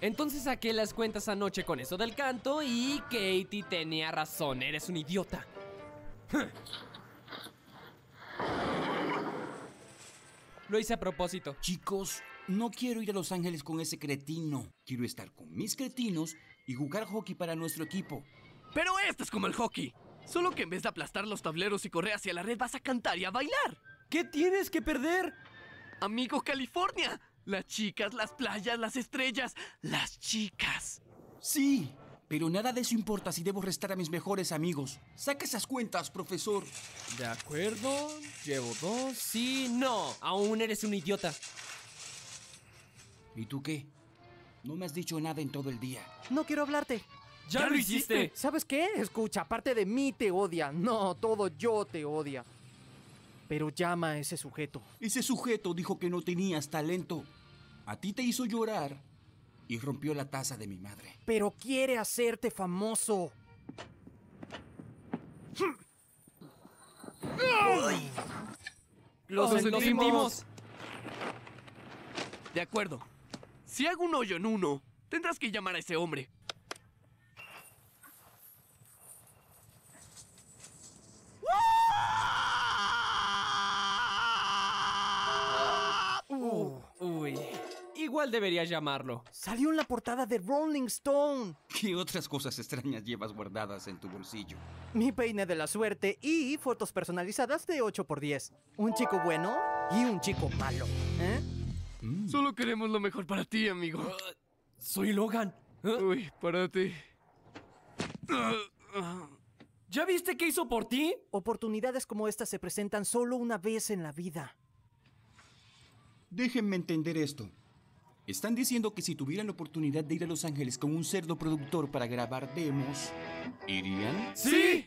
Entonces saqué las cuentas anoche con eso del canto y Katie tenía razón, eres un idiota. Lo hice a propósito. Chicos, no quiero ir a Los Ángeles con ese cretino. Quiero estar con mis cretinos y jugar hockey para nuestro equipo. Pero esto es como el hockey. Solo que en vez de aplastar los tableros y correr hacia la red vas a cantar y a bailar. ¿Qué tienes que perder? Amigo California. Las chicas, las playas, las estrellas. Las chicas. Sí, pero nada de eso importa si debo restar a mis mejores amigos. Saca esas cuentas, profesor. De acuerdo, llevo dos, sí, no. Aún eres un idiota. ¿Y tú qué? No me has dicho nada en todo el día. No quiero hablarte. ¡Ya, lo hiciste! ¿Sabes qué? Escucha, aparte de mí te odia. No, todo yo te odia. Pero llama a ese sujeto. Ese sujeto dijo que no tenías talento. A ti te hizo llorar y rompió la taza de mi madre. Pero quiere hacerte famoso. Lo Lo sentimos. sentimos. De acuerdo. Si hago un hoyo en uno, tendrás que llamar a ese hombre. Uy, igual deberías llamarlo. Salió en la portada de Rolling Stone. ¿Qué otras cosas extrañas llevas guardadas en tu bolsillo? Mi peine de la suerte y fotos personalizadas de 8x10. Un chico bueno y un chico malo. ¿Eh? Solo queremos lo mejor para ti, amigo. Soy Logan. ¿Eh? Uy, para ti. ¿Ya viste qué hizo por ti? Oportunidades como estas se presentan solo una vez en la vida. Déjenme entender esto. Están diciendo que si tuvieran la oportunidad de ir a Los Ángeles con un cerdo productor para grabar demos, ¿irían? ¡Sí!